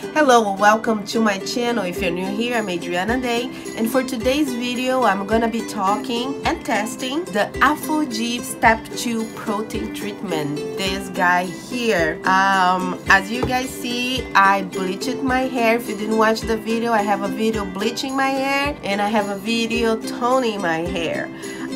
Hello, welcome to my channel. If you're new here, I'm Adriana Day and for today's video, I'm gonna be talking and testing the ApHogee Step 2 Protein Treatment. This guy here. Um, as you guys see, I bleached my hair. If you didn't watch the video, I have a video bleaching my hair and I have a video toning my hair.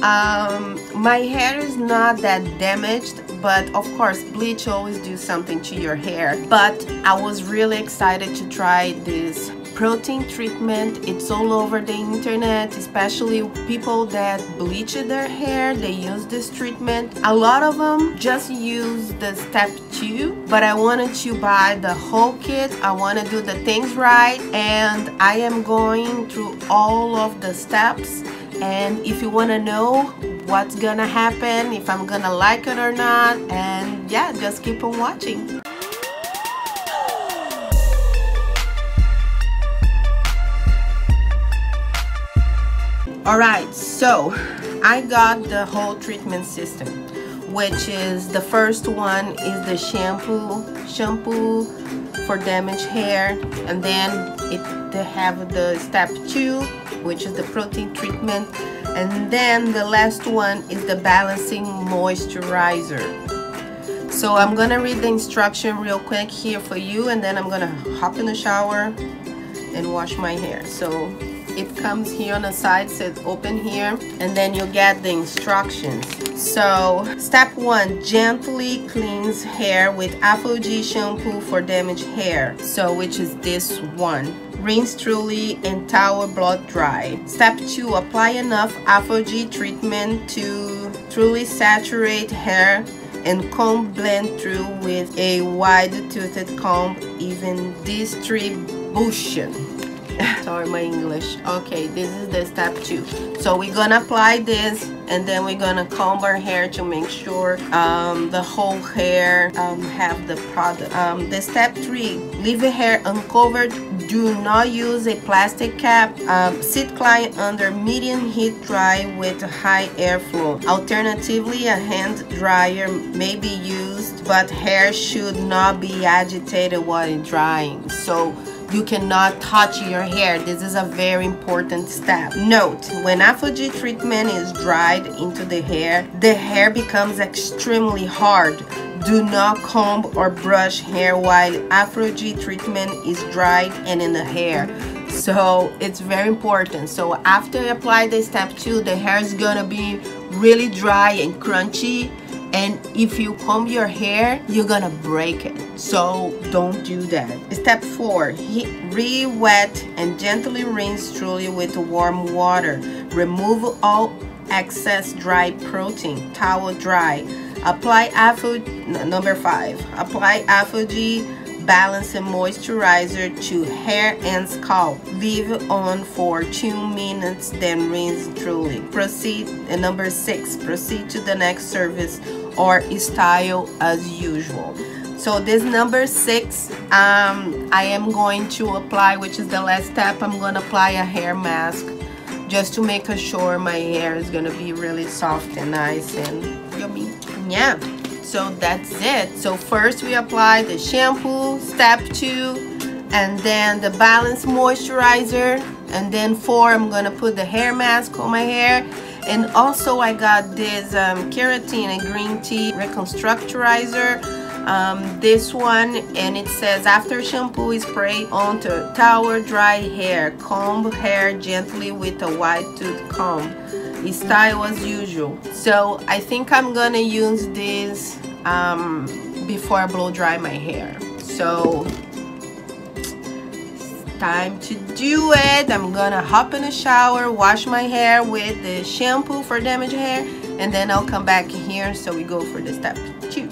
Um, my hair is not that damaged but of course bleach always do something to your hair. But I was really excited to try this protein treatment. It's all over the internet especially people that bleach their hair they use this treatment. A lot of them just use the step two but I wanted to buy the whole kit. I want to do the things right and I am going through all of the steps and if you want to know what's gonna happen if I'm gonna like it or not and yeah just keep on watching. Alright, so I got the whole treatment system which is the first one is the shampoo shampoo for damaged hair and then it they have the step two which is the protein treatment. And then the last one is the balancing moisturizer. So I'm gonna read the instruction real quick here for you and then I'm gonna hop in the shower and wash my hair. So it comes here on the side says open here and then you get the instructions. So step one gently cleans hair with ApHogee shampoo for damaged hair. So which is this one. Rinse truly and towel blow dry. Step two apply enough ApHogee treatment to truly saturate hair and comb blend through with a wide toothed comb even distribution sorry my English. Okay this is the step two. So we're gonna apply this and then we're gonna comb our hair to make sure um, the whole hair um, have the product. Um, the step three leave the hair uncovered. Do not use a plastic cap. Um, sit client under medium heat dry with high airflow alternatively a hand dryer may be used but hair should not be agitated while drying. So you cannot touch your hair. This is a very important step. Note, when ApHogee treatment is dried into the hair, the hair becomes extremely hard. Do not comb or brush hair while ApHogee treatment is dried and in the hair. So it's very important. So after you apply the step two, the hair is gonna be really dry and crunchy and if you comb your hair you're gonna break it. So don't do that. Step four re-wet and gently rinse truly with warm water. Remove all excess dry protein towel dry. Apply ApHogee number five apply ApHogee balance moisturizer to hair and scalp. Leave on for 2 minutes then rinse truly. Proceed number 6. Proceed to the next service or style as usual. So this number 6 um, I am going to apply which is the last step. I'm to apply a hair mask just to make sure my hair is to be really soft and nice and yummy. Yeah so that's it. So first we apply the shampoo step two and then the balance moisturizer. And then four I'm gonna put the hair mask on my hair. And also I got this um, keratin and green tea reconstructurizer um, this one and it says after shampoo spray onto towel dry hair. Comb hair gently with a wide tooth comb style as usual. So I think I'm gonna use this um, before I blow dry my hair. So time to do it. I'm gonna hop in the shower wash my hair with the shampoo for damaged hair and then I'll come back here so we go for the step two.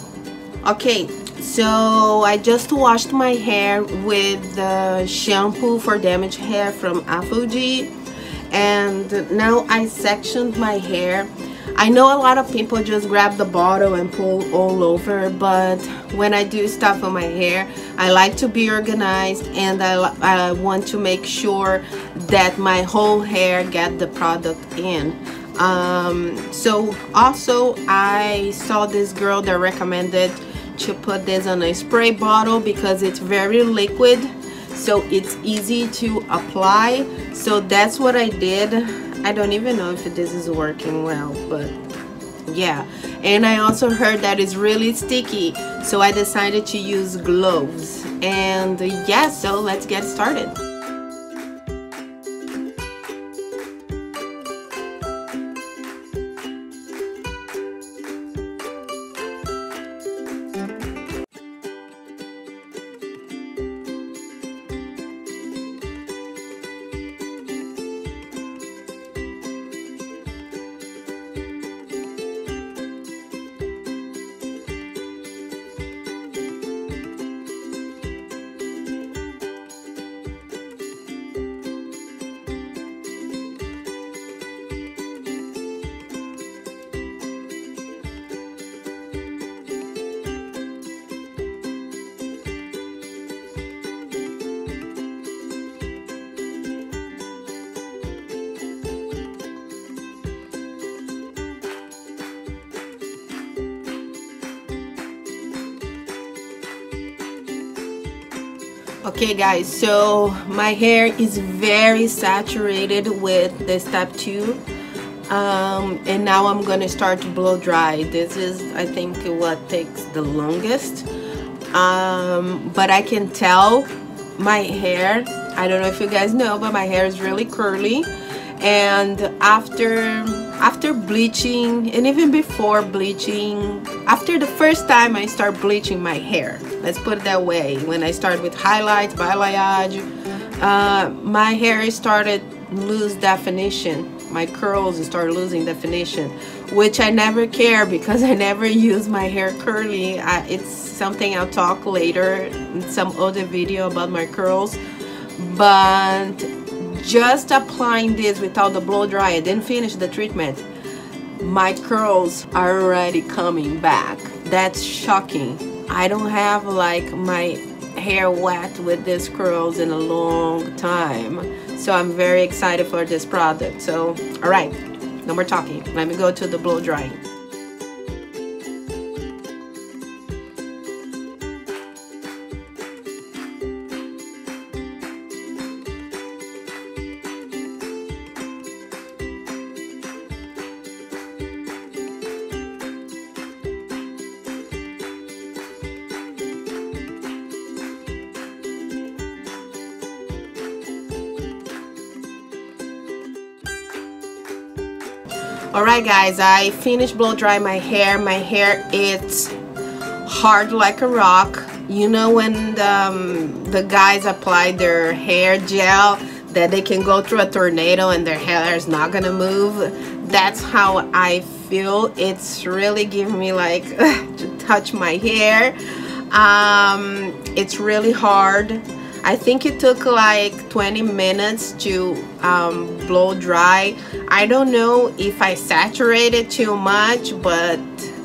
Okay so I just washed my hair with the shampoo for damaged hair from ApHogee and now I sectioned my hair. I know a lot of people just grab the bottle and pull all over but when I do stuff on my hair I like to be organized and I, I want to make sure that my whole hair get the product in. Um, so also I saw this girl that recommended to put this on a spray bottle because it's very liquid so it's easy to apply. So that's what I did. I don't even know if this is working well but yeah. And I also heard that it's really sticky. So I decided to use gloves. And yeah so let's get started okay guys so my hair is very saturated with the step two um, and now I'm gonna start to blow dry. This is I think what takes the longest. Um, but I can tell my hair I don't know if you guys know but my hair is really curly. And after after bleaching and even before bleaching after the first time I start bleaching my hair. Let's put it that way. When I start with highlights balayage uh, my hair started lose definition. My curls start losing definition which I never care because I never use my hair curly. I, it's something I'll talk later in some other video about my curls. But just applying this without the blow dryer, didn't finish the treatment. My curls are already coming back. That's shocking. I don't have like my hair wet with these curls in a long time. So I'm very excited for this product. So all right no more talking. Let me go to the blow drying Alright guys, I finished blow dry my hair. My hair is hard like a rock. You know when the, um, the guys apply their hair gel that they can go through a tornado and their hair is not gonna move. That's how I feel. It's really giving me like to touch my hair. Um, it's really hard I think it took like 20 minutes to um, blow dry. I don't know if I saturated too much, but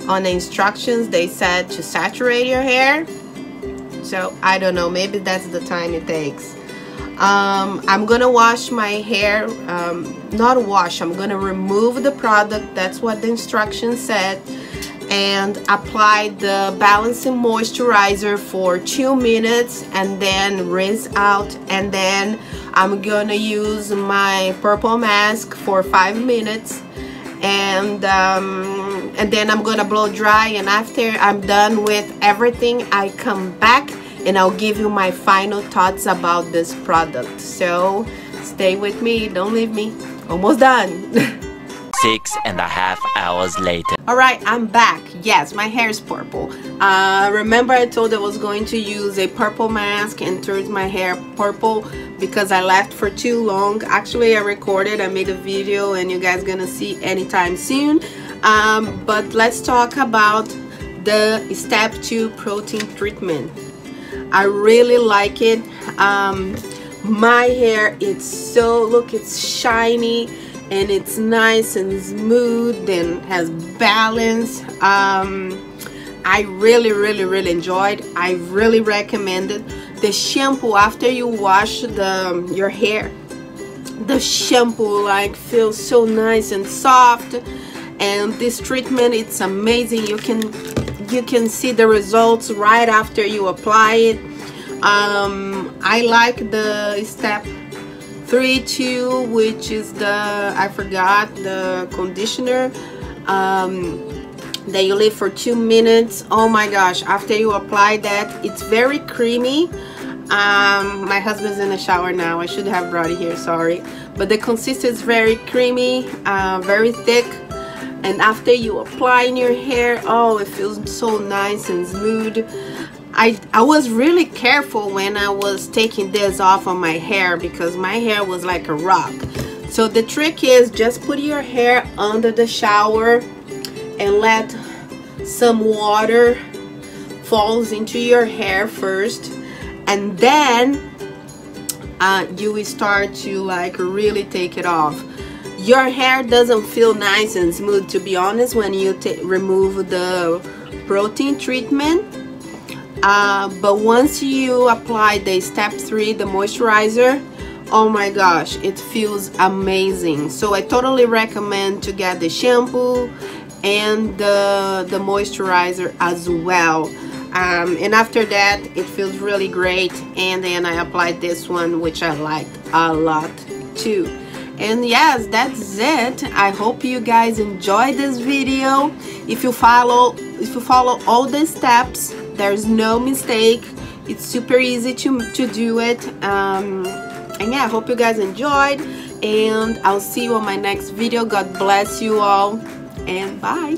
on the instructions they said to saturate your hair. So I don't know, maybe that's the time it takes. Um, I'm gonna wash my hair, um, not wash, I'm gonna remove the product. That's what the instructions said and apply the balancing moisturizer for two minutes and then rinse out. And then I'm gonna use my purple mask for five minutes. And um, and then I'm gonna blow dry. And after I'm done with everything I come back and I'll give you my final thoughts about this product. So stay with me. Don't leave me. Almost done Six and a half hours later. Alright, I'm back. Yes, my hair is purple. Uh, remember I told I was going to use a purple mask and turn my hair purple because I left for too long. Actually, I recorded, I made a video and you guys gonna see anytime soon. Um, but let's talk about the step 2 protein treatment. I really like it. Um, my hair, it's so, look, it's shiny and it's nice and smooth and has balance. Um, I really really really enjoyed. I really recommend it the shampoo after you wash the your hair. The shampoo like feels so nice and soft and this treatment it's amazing. You can you can see the results right after you apply it. Um, I like the step 3 2 which is the I forgot the conditioner um, that you leave for two minutes. Oh my gosh after you apply that it's very creamy. Um, my husband's in the shower now. I should have brought it here sorry. But the consistency is very creamy uh, very thick. And after you apply in your hair oh it feels so nice and smooth I, I was really careful when I was taking this off on my hair because my hair was like a rock. So the trick is just put your hair under the shower and let some water falls into your hair first. And then uh, you will start to like really take it off. Your hair doesn't feel nice and smooth to be honest when you remove the protein treatment uh, but once you apply the step 3 the moisturizer oh my gosh it feels amazing. So I totally recommend to get the shampoo and the, the moisturizer as well. Um, and after that it feels really great. And then I applied this one which I liked a lot too. And yes that's it. I hope you guys enjoyed this video. If you follow if you follow all the steps there's no mistake. It's super easy to, to do it. Um, and yeah I hope you guys enjoyed. And I'll see you on my next video. God bless you all. And bye